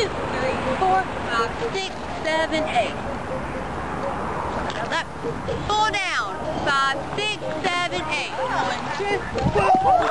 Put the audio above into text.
two, three, four, five, six, seven, eight. Four down. Five, six, seven, eight. One, two, four.